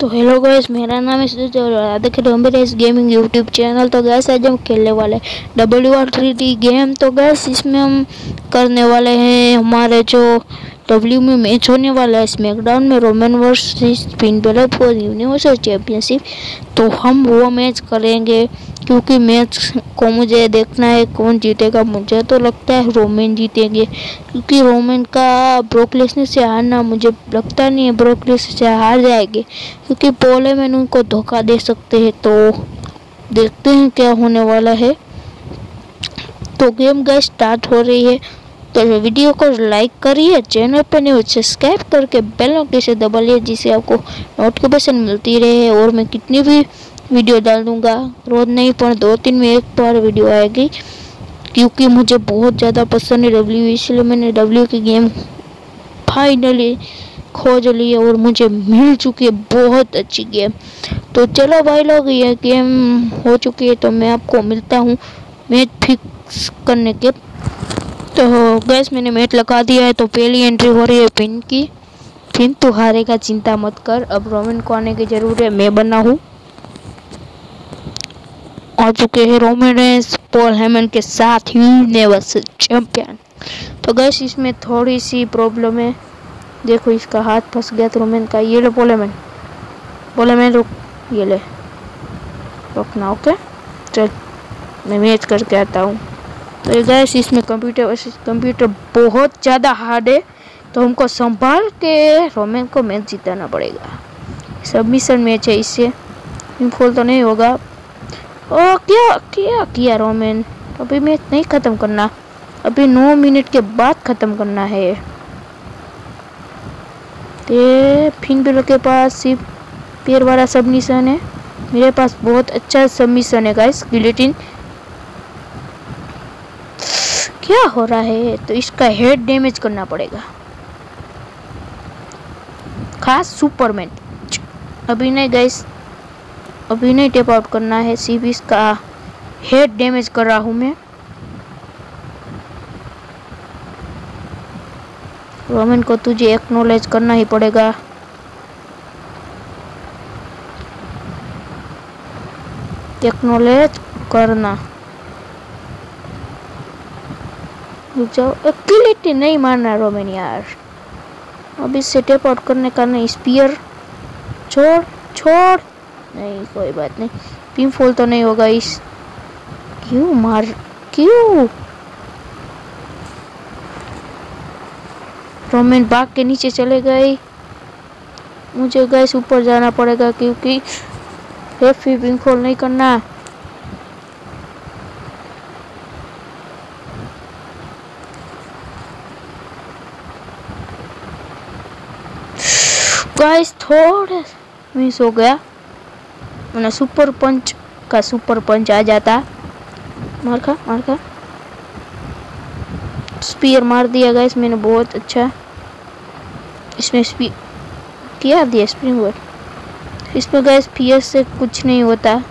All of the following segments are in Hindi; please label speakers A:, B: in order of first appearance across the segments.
A: तो हेलो गैस मेरा नाम है सुजीत और देख हो मेरे इस गेमिंग यूट्यूब चैनल तो गैस आज हम खेलने वाले W R three D game तो गैस इसमें हम करने वाले हैं हमारे जो डब्ल्यू में मैच होने वाला है स्मैकडाउन में Roman versus Balor for universal championship तो हम वो मैच करेंगे। क्योंकि मैच को मुझे देखना है, कौन जीतेगा मुझे तो लगता है रोमन जीतेंगे। क्योंकि रोमन का ब्रोकलेसने से हारना मुझे लगता नहीं है ब्रोकलेस से हार जाएँगे। क्योंकि पोले में उनको धोखा दे सकते हैं तो देखते हैं क्या होने वाला है। तो गेम गैस स्टार्ट हो रही है। तो वीडियो को लाइक करिए चैनल पर न्यू सब्सक्राइब करके बेल नोटिफिकेशन दबाइए जिससे आपको नोटिफिकेशन मिलती रहे और मैं कितनी भी वीडियो डाल दूँगा। रोज़ नहीं, पर दो तीन में एक बार वीडियो आएगी। क्योंकि मुझे बहुत ज़्यादा पसंद है डब्ल्यू इसलिए मैंने डब्ल्यू की गेम फाइनली खोज ली है और मुझे मिल चुकी है बहुत अच्छी गेम तो चलो भाई लोग, ये गेम हो चुकी है तो मैं आपको मिलता हूँ मैच फिक्स करने के। तो गैस मैंने मैच लगा दिया है तो पहली एंट्री हो रही है पिन की। पिन तो हारेगा, चिंता मत कर। अब रोमिन को आने की ज़रूरत है, मैं बना हूँ। आ चुके हैं रोमन पॉल हेमन के साथ यूनिवर्सल चैंपियन। तो गैस इसमें थोड़ी सी प्रॉब्लम है। देखो, इसका हाथ फंस गया तो रोमन का। ये ले, बोले मैन बोले मैं, रुक। ये ले। रुकना ओके चल, मैं मैच करके आता हूँ। तो ये गैस इसमें कंप्यूटर वैसे कंप्यूटर बहुत ज़्यादा हार्ड है। तो हमको संभाल के रोमन को मैच जिताना पड़ेगा। सबमिशन मैच है इससे। फॉल तो नहीं होगा। ओ, क्या क्या किया रोमन? अभी मैच नहीं ख़त्म करना। अभी नौ मिनट के बाद ख़त्म करना है। ते फिन बिलो के पास सिर्फ़ पैर वाला सबमिशन है। मेरे पास बहुत अच्छा सबमिशन है गाइस गिलेटिन क्या हो रहा है? तो इसका हेड डैमेज करना पड़ेगा। खास सुपरमैन। अभी नहीं गैस अभी नहीं टेप आउट करना है। सिर्फ़ का हेड डैमेज कर रहा हूँ मैं। रोमन को तुझे एक्नोलेज करना ही पड़ेगा। एक्नोलेज करना। जाओ। अकेले नहीं मारना रोमन यार। अब इससे टेप आउट करने का नहीं स्पीयर छोड़ छोड़। नहीं, कोई बात नहीं। पिन फॉल तो नहीं होगा इस क्यों मार क्यों? रोमेन बाग के नीचे चले गए। मुझे गैस ऊपर जाना पड़ेगा क्योंकि हेफी पिन फॉल नहीं करना। गाइस थोड़ा मिस हो गया। मैंने सुपर पंच का सुपर पंच आ जाता। मार खा मार खा। स्पीयर मार दिया गाइस मैंने बहुत अच्छा। इसमें स्पी किया दिया स्प्रिंग वर्ड इसमें गैस पियर से कुछ नहीं होता।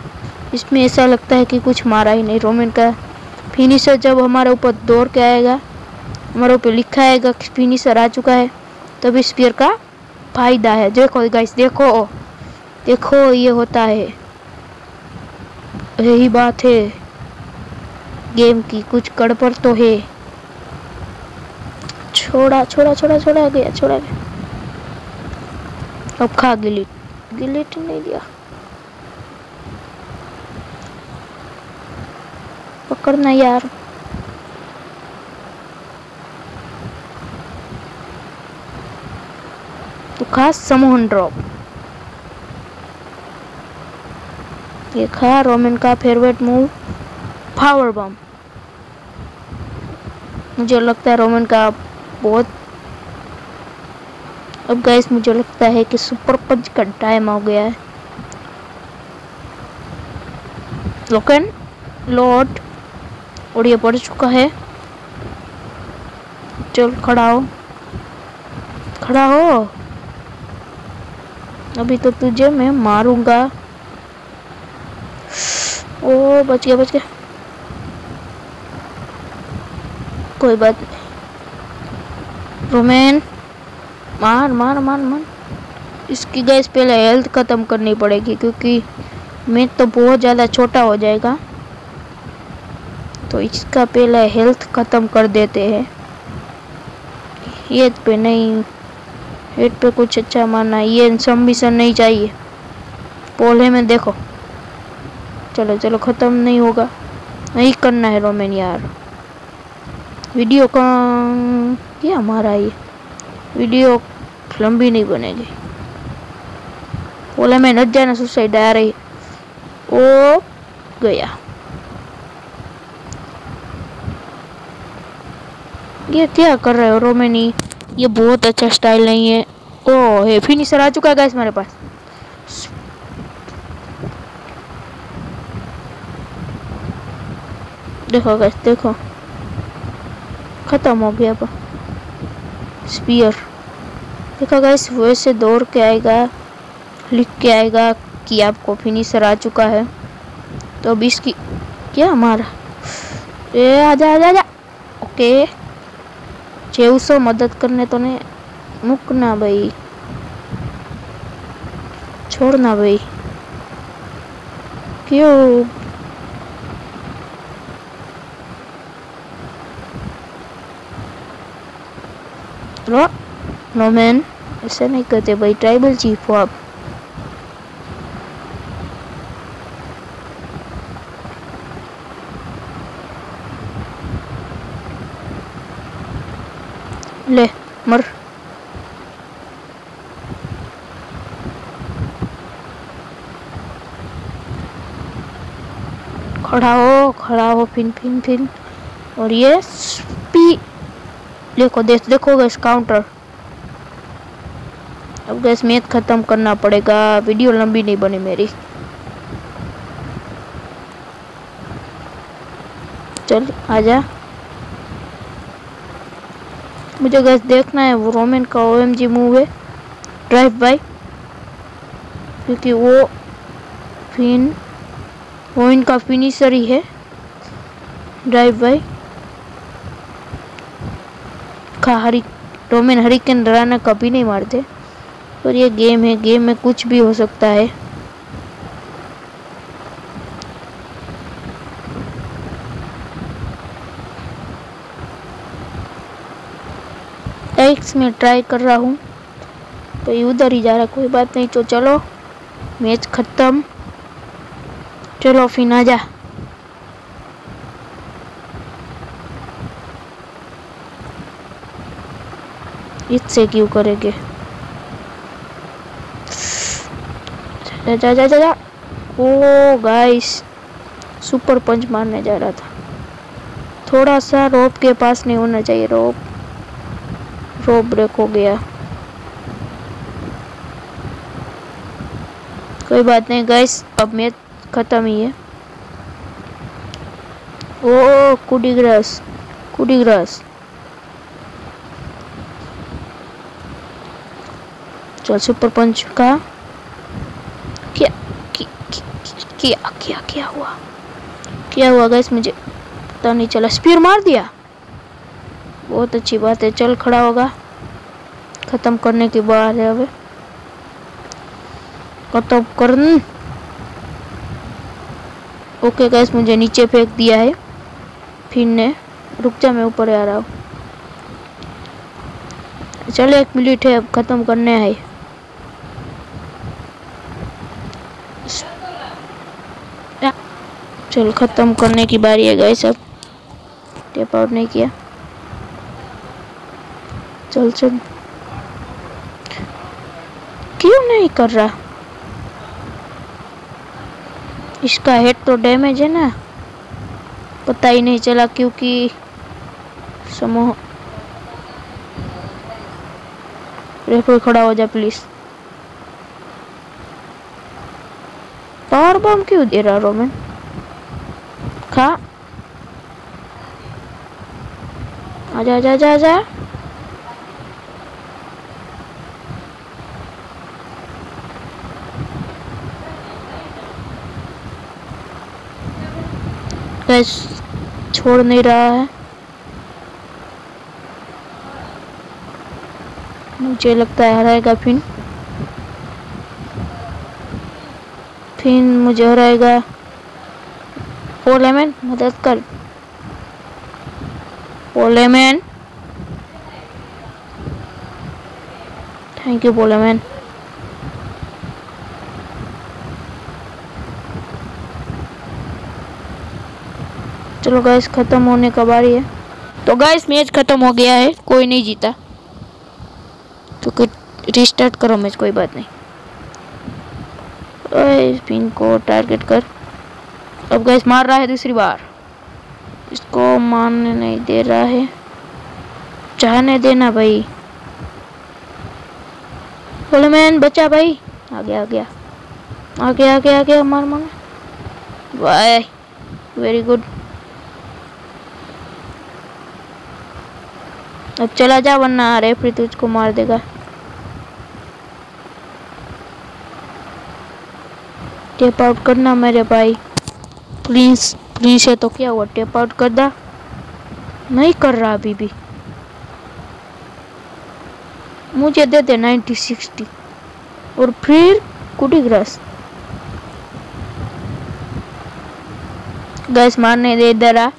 A: इसमें ऐसा लगता है कि कुछ मारा ही नहीं रोमन का। फिनिशर जब हमारे ऊपर दौड़ के आएगा, हमारे ऊपर लिखा आएगा कि फिनिशर आ चुका है तब स्पीयर का फ़ायदा है। देखो गाइस देखो। देखो, ये होता है। यही बात है। गेम की कुछ गड़बड़ तो है। छोड़ा छोड़ा छोड़ा छोड़ा गया छोड़ा गया। अब खा गिलिट गिलिट नहीं दिया। पकड़ना यार। तो खास समूहन ड्रॉप। ये खा रोमन का फेवरेट मूव पावर बम मुझे लगता है रोमन का बहुत अब गैस मुझे लगता है कि सुपर पंच का टाइम हो गया है। लोकन लॉर्ड और ये बढ़ चुका है। चल, खड़ा हो। खड़ा हो। अभी तो तुझे मैं मारूँगा। ओ, बच गया बच गया। कोई बात नहीं। रोमैन, मार मार मार मार। इसकी गैस पहले हेल्थ ख़त्म करनी पड़ेगी, क्योंकि मैच तो बहुत ज़्यादा छोटा हो जाएगा। तो इसका पहले हेल्थ ख़त्म कर देते हैं। ये पे नहीं हेड पे कुछ अच्छा मारना ये सबमिशन नहीं चाहिए। पोले में देखो। चलो चलो, ख़त्म नहीं होगा। नहीं करना है रोमेन यार। वीडियो का क्या हमारा ये। वीडियो लंबी नहीं बनेगी। बोला, मैं नट जाना, सुसाइड आ रही ओ, गया। ये क्या कर रहे हो रोमेनी? ये बहुत अच्छा स्टाइल नहीं है। ओ हे फिनिशर आ चुका है गाइस मेरे पास। देखो गैस देखो। ख़त्म हो गया अब। स्पीयर देखो गैस वैसे दौड़ के आएगा, लिख के आएगा कि आपको फिनिशर आ चुका है। तो अब इसकी क्या हमारा ए, आजा आजा आजा। ओके। जेउसो मदद करने तो ने मुकना भाई। छोड़ना भाई। क्यों? नो नो ऐसे नहीं करते भाई ट्राइबल चीफ हो आप ले मर खड़ा हो खड़ा हो, फिन फिन फिन. और ये स्पी देखो, देख देखो गैस काउंटर अब गैस मैच ख़त्म करना पड़ेगा। वीडियो लंबी नहीं बनी मेरी। चल, आजा। मुझे गैस देखना है वो रोमन का ओ एम जी मूव है। ड्राइव बाई क्योंकि वो फिन वो इनका फिनिशर ही है। ड्राइव बाई का हरी रोमन हरिकेन डराना कभी नहीं मारते। पर ये गेम है, गेम में कुछ भी हो सकता है। एक्स में ट्राई कर रहा हूँ तो ये उधर ही जा रहा कोई बात नहीं तो चलो मैच ख़त्म। चलो, फिर आ जा। इससे क्यों करेंगे? जा जा जा जा, जा। ओ गाइस सुपर पंच मारने जा रहा था। थोड़ा सा रोप के पास नहीं होना चाहिए रोप रोप ब्रेक हो गया। कोई बात नहीं गाइस अब मैच ख़त्म ही है। ओ कुडी ग्रास कुडी ग्रास चल सुपर पंच का क्या क्या क्या क्या हुआ क्या हुआ गाइस मुझे पता नहीं चला स्पीयर मार दिया बहुत अच्छी बात है चल खड़ा होगा ख़त्म करने की बात है अब खत्म कर ओके गैस मुझे नीचे फेंक दिया है फिर ने रुक जा मैं ऊपर आ रहा हूँ चल एक मिनट है अब ख़त्म करने है चल, ख़त्म करने की बारी है गैस अब। टेप आउट नहीं किया। चल चल। क्यों नहीं कर रहा? इसका हेड तो डैमेज है ना। पता ही नहीं चला क्योंकि समूह रेफर खड़ा हो जा प्लीज़ पावर बम क्यों दे रहा रोमन खा आजा आजा आजा आजा। गैस छोड़ नहीं रहा है। मुझे लगता है हराएगा फिर फिर मुझे हराएगा। पोलेमैन मदद कर। पोलेमैन थैंक यू पोलेमैन चलो गैस ख़त्म होने का बारी है। तो गैस मैच ख़त्म हो गया है। कोई नहीं जीता। तो कुछ रिस्टार्ट करो मैच कोई बात नहीं। पिन को टारगेट कर। अब गैस मार रहा है दूसरी बार। इसको मारने नहीं दे रहा है। चाहने देना भाई। बोले मैन बच्चा भाई। आ गया आ गया आ गया आ गया आ गया मार मार। बाय वेरी गुड अब चला जा, वरना रेफरी तुझको मार देगा। टेप आउट करना मेरे भाई। प्लीज़ है तो क्या हुआ, टेप आउट कर दा? नहीं कर रहा अभी भी। मुझे दे दे नाइन्टी सिक्सटी। और फिर कुटी ग्रास। गैस मारने दे इधर आ।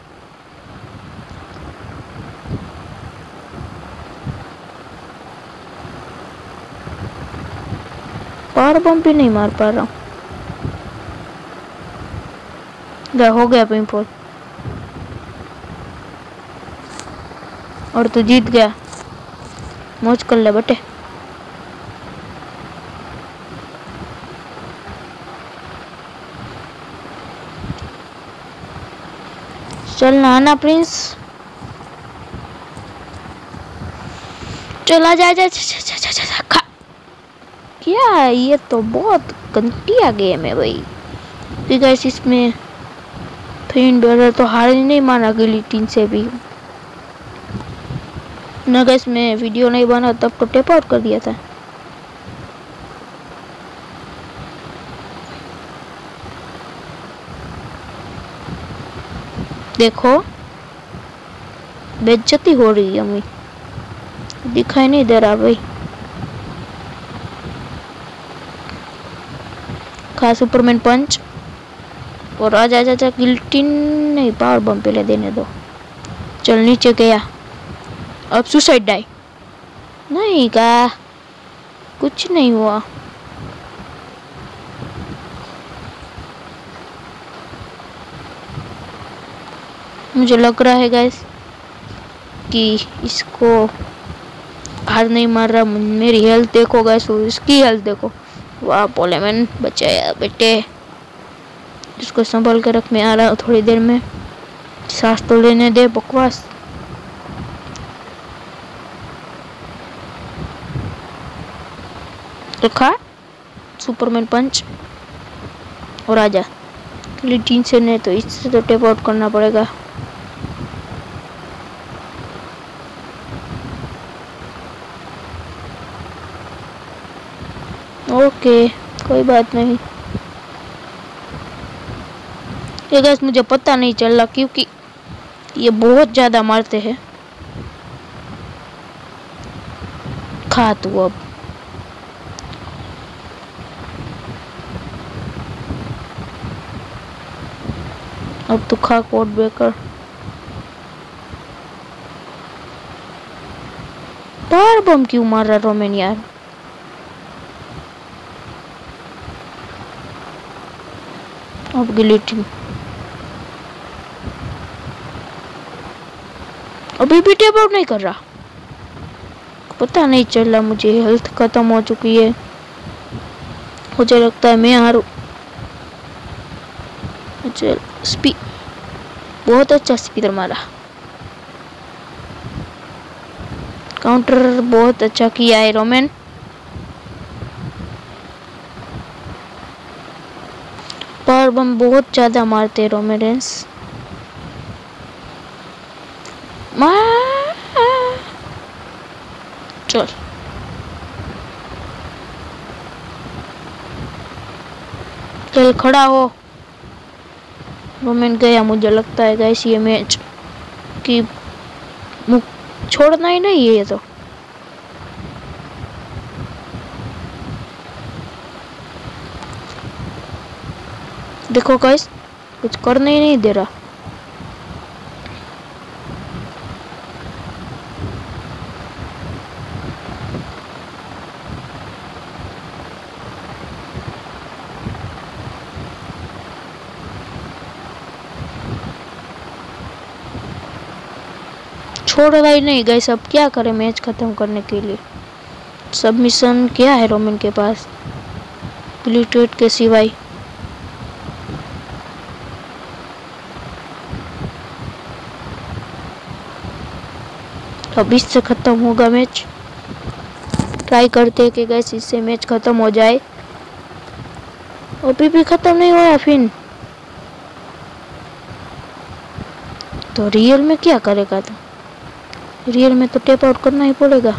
A: पावर बम भी नहीं मार पा रहा हूँ। हो गया पिंपल और तू जीत गया। मौज कर ले बटे। चल ना प्रिंस। चला जा जा जा जा जा जा खा। क्या ये तो बहुत घंटिया गेम है भाई। बिकॉज़ इसमें थीन बेर तो हार ही नहीं माना गिली टीन से भी। नगस में वीडियो नहीं बना, तब तो टेप आउट कर दिया था। देखो बेज्जती हो रही है अम्मी। दिखाई नहीं दे रहा भाई। खा सुपरमैन पंच और आ जा जा गिल्टिन नहीं पावर बम पहले देने दो। चल, नीचे गया। अब सुसाइड डाई नहीं का कुछ नहीं हुआ। मुझे लग रहा है गैस कि इसको हार नहीं मार रहा। मेरी हेल्थ देखो गैस इसकी हेल्थ देखो। वाह पोलेमन बचाया, बेटे। इसको संभाल कर रख मैं आ रहा हूँ थोड़ी देर में। सांस तो लेने दे, बकवास। रखा सुपरमैन पंच। और आजा। लिटीन से नहीं तो इससे तो टेप आउट करना पड़ेगा। ओके, कोई बात नहीं। ये गैस मुझे पता नहीं चल रहा क्योंकि ये बहुत ज़्यादा मारते हैं। खा तू अब अब तो खा कोट बेकर। बार बम क्यों मार रहा रोमेन यार? अब गिलिटिन अभी भी टेप आउट नहीं कर रहा। पता नहीं चल रहा, मुझे हेल्थ खत्म हो चुकी है। मुझे लगता है मैं हारू। चल स्पी बहुत अच्छा स्पीकर मारा। काउंटर बहुत अच्छा किया है रोमन पावर बम बहुत ज़्यादा मारते हैं रोमेरेंस चल चल खड़ा हो। रोमेन गया, मुझे लगता है गैस ये मैच कि छोड़ना ही नहीं है ये तो। देखो गाइस कुछ करने ही नहीं दे रहा। छोड़ रहा ही नहीं गए सब क्या करें मैच ख़त्म करने के लिए? सबमिशन क्या है रोमिन के पास? ग्लिटेड के सिवाय। अब इससे ख़त्म होगा मैच ट्राई करते हैं कि गैस इससे मैच ख़त्म हो जाए। अभी भी ख़त्म नहीं हुआ फिर। तो रियल में क्या करेगा तो? रियल में तो टेप आउट करना ही पड़ेगा।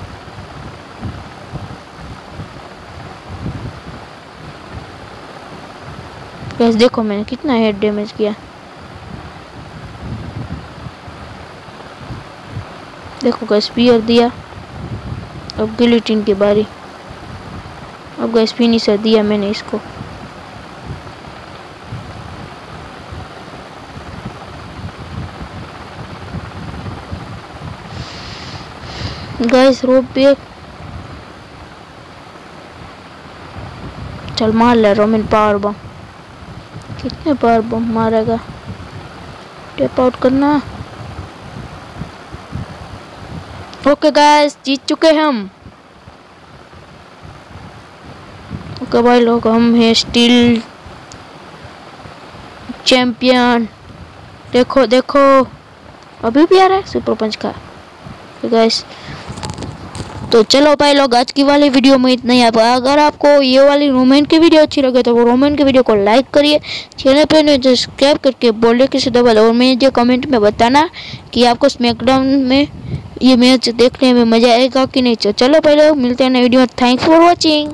A: गैस देखो मैंने कितना हेड डैमेज किया। देखो गैस पियर दिया। अब गिलिटिन की बारी। अब गैस फिनिशर दिया मैंने इसको। गैस रोप पे चल मार ले रोमिन पावर बम। कितने पावर बम मारेगा? टेप आउट करना ओके गैस जीत चुके हम। ओके भाई लोग, हम हैं स्टील चैंपियन देखो देखो। अभी भी आ रहा है सुपर पंच का। गैस तो चलो भाई लोग, आज की वाली वीडियो में इतना ही। आप अगर आपको ये वाली रोमेन की वीडियो अच्छी लगे तो वो रोमेन की वीडियो को लाइक करिए चैनल पर सब्सक्राइब करके बोले किसी दबा और मुझे कमेंट में बताना कि आपको स्मैकडाउन में ये मैच देखने में मज़ा आएगा कि नहीं। चलो पहले मिलते हैं नई वीडियो में। Thanks for watching